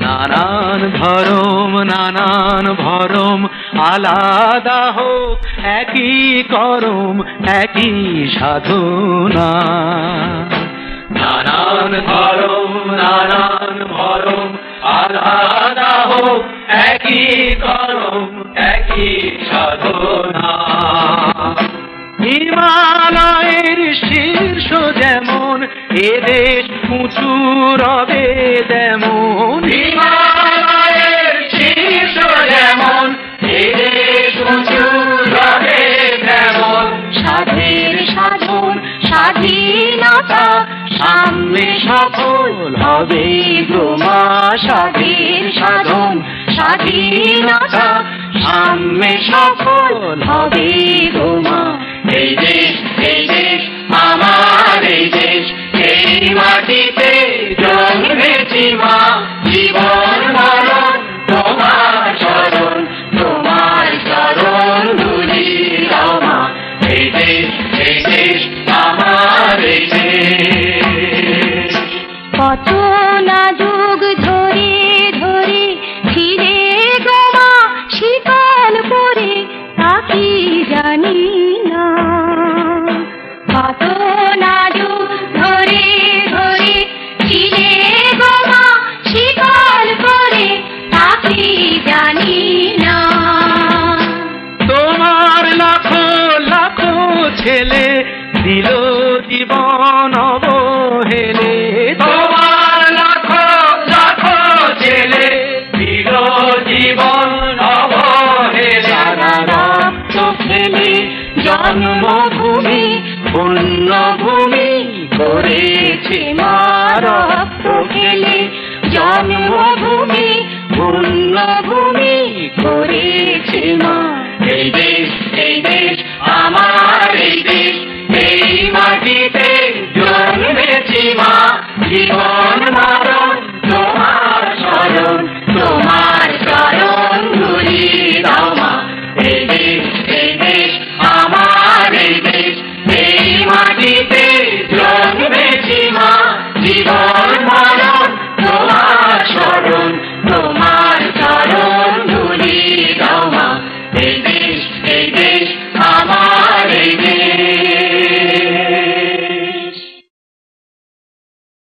নানান ধরম, নানান ভরম, আলাদা হোক, একই করম, একই সাধনা। নানান ধরম, নানান ভরম, আলাদা হোক, একই করম, একই সাধনা। হিমালয়ের এদেশ উঁচু রবে তেমন হিমালয়ের শীর্ষ যেমন এদেশ উঁচু রবে তেমন সাধের সাধন স্বাধীনতা সামনে সফল হবে ব্রহ্মা। সাধের সাধন স্বাধীনতা সামনে সফল হবে ব্রহ্মা। জীবন মরণ তোমার চরণ তোমার চরণ ধুলি দাও মা। এই দেশ এই ছেলে দিল জীবন অবহেলে। তোমার লাখো লাখো ছেলে দিল জীবন অবহেলা। রক্ত ফেলে জন্মভূমি পুণ্যভূমি করেছে মা রক্ত ফেলে জন্মভূমি পুণ্যভূমি করেছে মা। এই দেশ Hadi